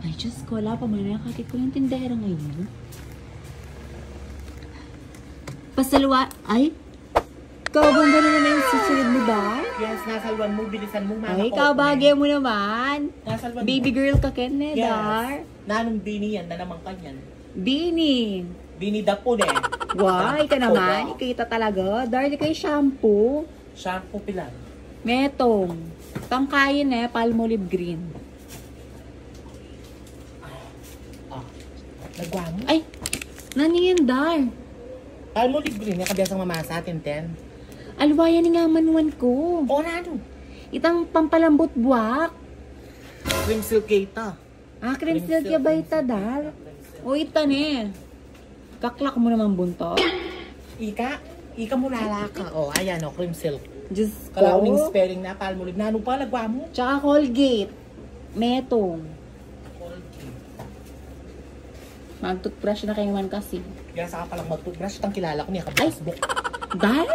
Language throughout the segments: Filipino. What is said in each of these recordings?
Ay, Diyos ko, wala pa man nakakit ko yung tindera ngayon. Pasalwa, ay, ikaw ba ang gano'n naman yung susunod mo ba? Yes, nasalwan mo, bilisan mo, mama Ay, ko. ikaw bagay mo naman. Nasalwan Baby girl ka, Ken, eh, Yes. dar. Nanong bini yan, na naman kanyan. Bini. Bini dapon eh. Why ka naman? Wow. Ikita talaga. Dar, di kayo shampoo. Shampoo pilan. Metong. Tangkayin eh, palmolive green. Nagwa mo? Ay, nani yan, Dar? Palmolive green, yung kabiasang mama sa atin, ten. Alwayan ni nga manuan ko. O, nano? Itang pampalambot buwak. Cream silk kita. Ah, cream Cream silk silk, ya ba ita, Dar? O, ita ne. Kaklak mo naman bunto. Ika, ika mo lalaka. O, ayan o, cream silk. Diyos Kalawing ko. spelling na palmolive. Nano pa, nagwa mo? Tsaka Colgate. Metong. Mag-toothbrush na kayo man kasi. Kaya saka palang mag-toothbrush, tang kilala ko niya kabasbok. Dar?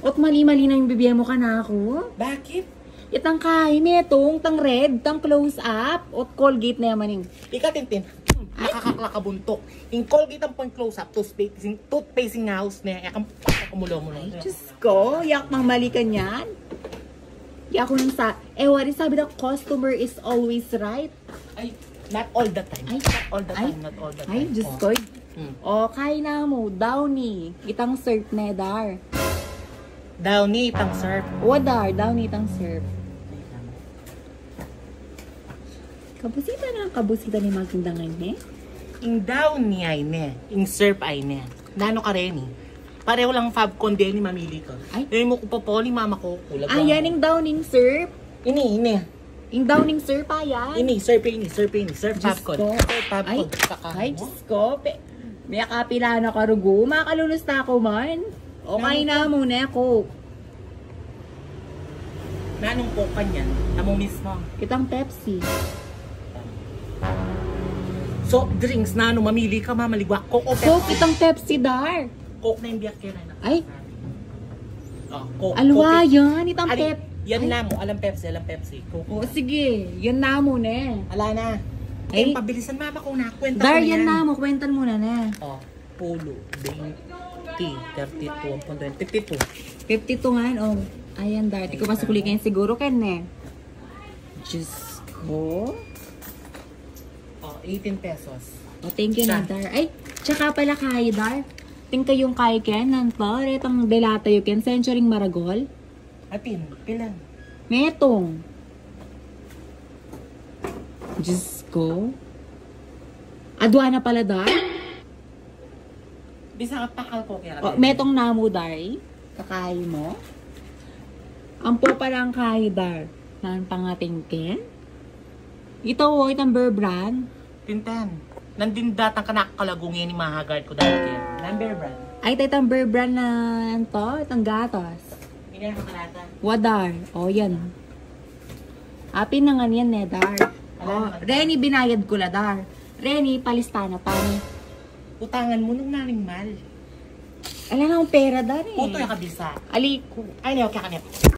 Ot mali-mali na yung bibigyan mo ka na ako. Bakit? Itang kay, metong, tang red, tang close up, ot Colgate na yaman yung. Ika, Tintin. Nakakaklakabuntok. Yung Colgate ang pang close up, toothpaste, toothpaste house na yakang kumulo mo Ay, na. Diyos ko, yak mang mali ka niyan. Yak ko nang sa, eh, what is sabi na customer is always right. Ay, not all the time. Ay, not all the ay, time, not all the time. Ay, Diyos Oh. ko. Hmm. O, kay na mo, downy, itang surf na dar. Downy, itang surf. O, dar, downy, itang surf. Kabusita na ang kabusita ni Magindangan, eh. Yung downy ay ne, yung surf ay ne. Nano ka rin eh. Pareho lang fab konde ni mamili ko. Ay. Ay, mo ko pa po ni mama ko. Kulag Ah, yan yung downing surf. Ini, ini. Yung downing surf, ah, yan. Ini, surf ini, surf ini, surf Diyos popcorn. ko. Ay, popcorn. Kaka. ay, Diyos ko. May kapila na karugo. Makalunos na ako man. Okay na muna ako. Nanong po kanyan, namo mismo. Kitang Pepsi. Soft drinks, nano, mamili ka mamaligwa. Coke o So, Pepsi. kitang Pepsi, dar. Coke na yung biyak kaya na. Ay. Oh, Coke. Alwa Coke. yan. Itang Ali, Pep. yan Ay. na mo. Alam Pepsi, alam Pepsi. Coke. O, sige. Yan na muna. eh. Ala na. Ay. Ay, pabilisan mama ko na. Kwenta Dar, ko yan na mo. Kwentan muna na. Oh, pulo, 20, 32, 52. 52 nga. O, ayan, dar. Di ko masukuli kayo siguro, Ken, eh. Diyos ko. Oh, 18 pesos. O, thank you na, Siya. Dar. Ay, tsaka pala kay Dar. Tingka yung kay Ken, nan pa, retang delata yung Ken, centuring maragol. Atin, pilan. Metong. Diyos ko. Adwana pala, Dar. Bisa ka pakal ko kaya. O, metong namo, Dar. Kakay mo. Ang po palang kay Dar. Nan pangating Ken. Ito, o, itang brand. Tintan. Nandin datang kanakalagungin ni Mahagard ko dati. Number brand. Ay, ito itang Burr brand na to, itang gatas. Hindi na kalata. Wadar. O, yan. Api na nga yan, eh, Dar. O, Renny, binayad ko la, Dar. Renny, palista na pa. Utangan mo nung naring mal. Alam na akong pera, Dar, eh. Puto yung kabisa. Ali, Ay, niyo, kaya kanip.